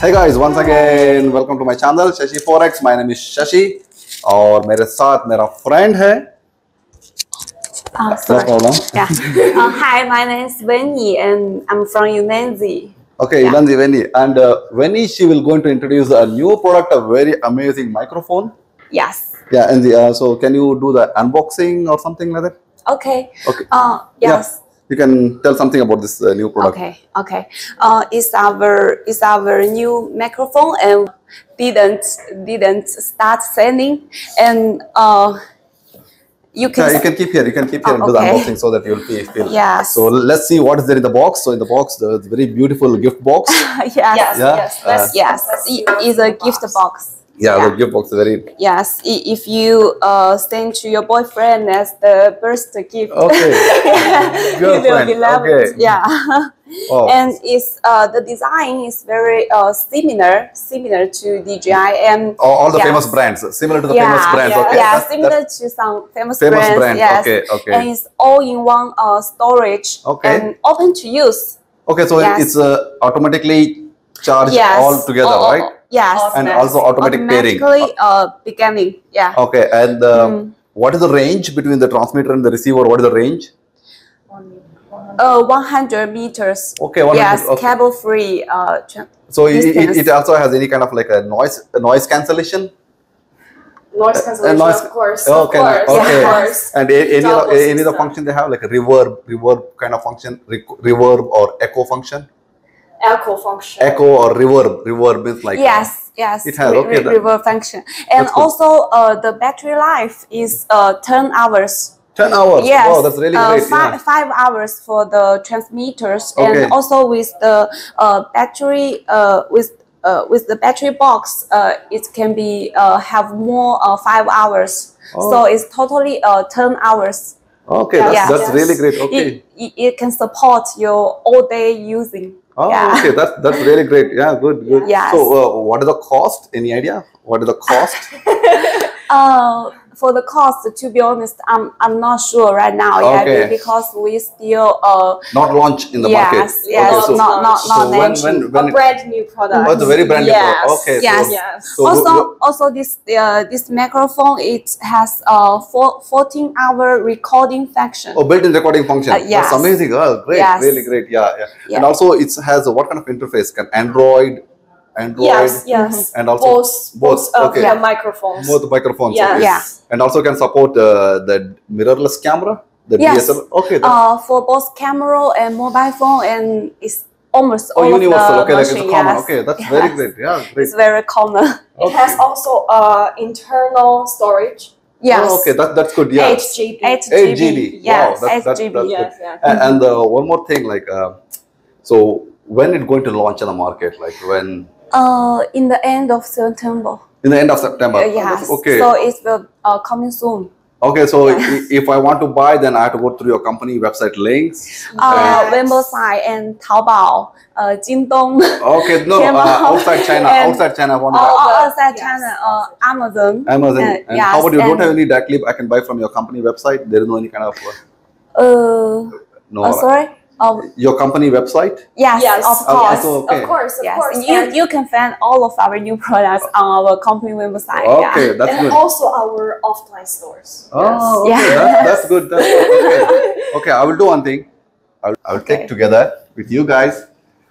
Hey guys, once again, welcome to my channel Shashi4x. My name is Shashi और मेरे साथ my friend है um, Sorry. no yeah. uh, hi, my name is Wenyi and I'm from Ulanzi. Okay, yeah. Ulanzi Wenyi. And uh, Wenyi, she will going to introduce a new product, a very amazing microphone. Yes. Yeah, and the, uh, so can you do the unboxing or something like that? Okay. Okay. Uh, yes. Yeah you can tell something about this uh, new product. Okay. Okay. Uh, it's our it's our new microphone and didn't didn't start selling and uh, you can Yeah, you can keep here. You can keep here and Oh, do the okay. unboxing so that you'll feel. feel. Yes. So let's see what is there in the box. So in the box, there's a very beautiful gift box. yes Yes, yes Yeah, yes, uh, yes let's see it what's is in a the gift box. Yeah, Yeah. the gift box is very. Yes, if you uh, send to your boyfriend as the birthday gift, Okay. you will Girlfriend, be loved. okay. Yeah, Oh. and it's uh, the design is very uh, similar similar to DJI and all, all the yes. famous brands, similar to the yeah, famous brands. yeah, Okay. yeah, That's- similar that's to some famous, famous brands. brand. Yes, Okay, okay. and it's all in one uh, storage Okay. and open to use. Okay, so Yes. it's uh, automatically charged Yes, all together, Oh, oh, right? Yes, And Automatic. also automatic pairing. automatically uh, beginning. Yeah. Okay, and uh, Mm. what is the range between the transmitter and the receiver? What is the range? Uh, 100 meters. Okay, 100 Yes, okay. cable free. Uh, So it, it, it also has any kind of like a noise a noise cancellation Noise cancellation, noise- of course. Oh, of course, okay. of course. and a- any other, any other system. function they have like a reverb reverb kind of function rec- reverb or echo function Echo function. echo or reverb reverb is like yes, yes. It has, re- okay, re- reverb function, and good. also uh, the battery life is uh, 10 hours. 10 hours Yes, wow that's really uh, great five, yeah. five hours for the transmitters, Okay. and also with the uh, battery uh, with. Uh, with the battery box, uh, it can be uh, have more uh, five hours, Oh. so it's totally uh, ten hours. Okay that's, Yeah. that's Yes. really great okay It, it, can support your all day using. Oh, Yeah. okay. That's that's really great. Yeah, good, good. Yes. So, uh, what is the cost? Any idea? What is the cost? Uh, for the cost, to be honest, I'm I'm not sure right now. Yeah, Okay. be- because we still uh Not launched in the yes market. yes Okay, so, not not so not when launching. when when a brand new product. oh, it's a very brand new yes. product. Okay, Yes. so, Yes. so also also this uh, this microphone it has uh four, 14 hour recording function. oh, built-in recording function. Uh, yes. That's amazing. Oh, great, Yes. really great. Yeah, yeah, Yeah. And also, it has a, what kind of interface? Can Android, Android, Yes, yes. and also both, both, both okay. the microphones. both microphones. Yes. okay. Yeah. And also can support uh, the mirrorless camera, the Yes. DSL. Okay. Uh, for both camera and mobile phone, and it's almost oh, all universal. of the Okay, like it's common. yes. Okay, that's very Yes. great. Yeah, great. It's very common. It has also uh, internal storage. yes. Oh, okay, that, that's good. Yeah. 8 GB. 8 8 GB. GB. Yes, Wow, that's- 8 that's- GB. that's- Yes, yes. And, and uh, one more thing, like, uh, so when it going to launch in the market? Like when Uh, in the end of September. in the end of September? Uh, yes. Okay. So it's will uh, coming soon. okay. So Yeah. if I want to buy, then I have to go through your company website links. Uh, Yes. website and Taobao, uh, Jingdong, Okay. No, uh, outside China. And- outside China, I want to all, buy. all outside yes. China, uh, Amazon. Amazon. Uh, and yes, how about you don't have any directly? I can buy from your company website. There is no any kind of uh, Uh, no. uh, sorry. Your company website. yes, Yes. of Okay, course. so- okay. Of course, of Yes, course. you and, you can find all of our new products on our company website. Okay, Yeah. that's and good. also our offline stores. Oh, okay. Yes. That, that's good. That's good. Okay. okay, I will do one thing. I'll, I'll Okay. take together with you guys.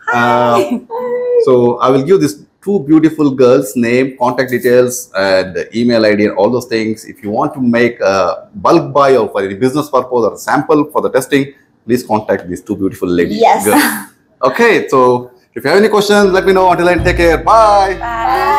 Hi. Uh, so I will give these two beautiful girls name, contact details, and email ID, and all those things. If you want to make a bulk buy or for any business purpose or sample for the testing, please contact these two beautiful ladies. Yes. Girls. Okay, so if you have any questions, let me know. Until then, take care. Bye. Bye.